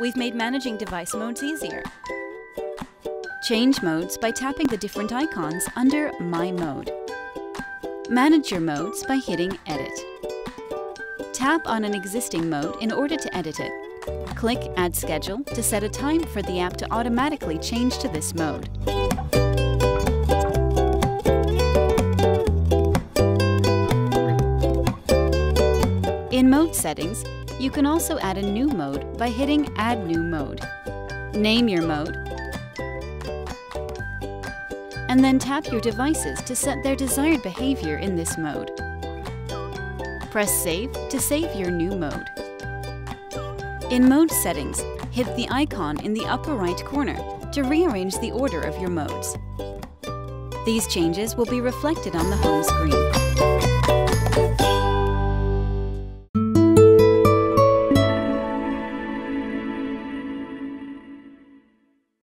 we've made managing device modes easier. Change modes by tapping the different icons under My Mode. Manage your modes by hitting Edit. Tap on an existing mode in order to edit it. Click Add Schedule to set a time for the app to automatically change to this mode. In Mode Settings, you can also add a new mode by hitting Add New Mode. Name your mode, and then tap your devices to set their desired behavior in this mode. Press Save to save your new mode. In Mode Settings, hit the icon in the upper right corner to rearrange the order of your modes. These changes will be reflected on the home screen.